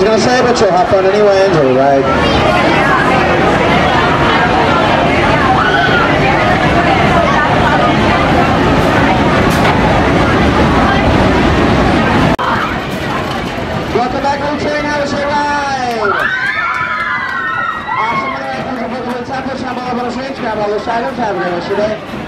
the ride. Welcome to the train house ride. Awesome. Grab all those items. Have a great rest of today.